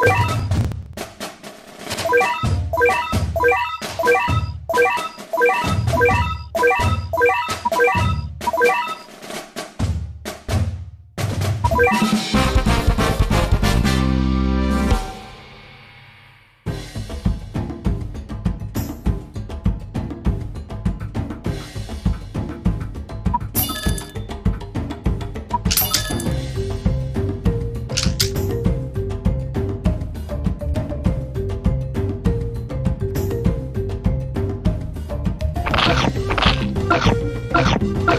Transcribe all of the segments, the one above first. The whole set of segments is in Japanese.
you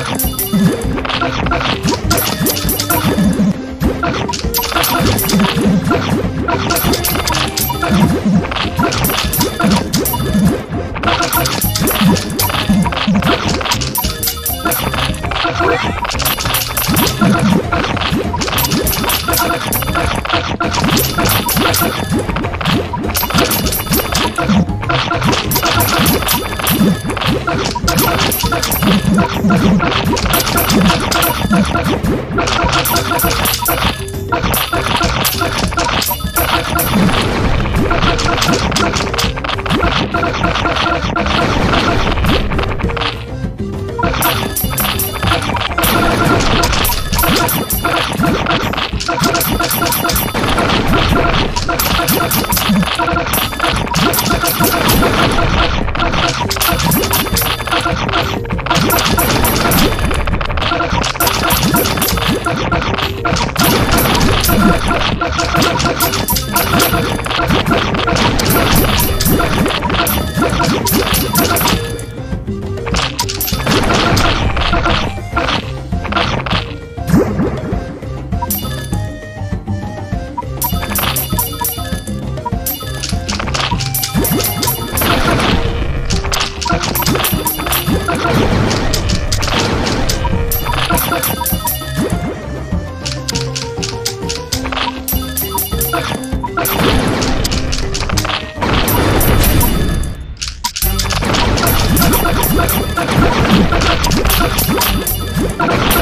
you Ha ha ha! Let's go.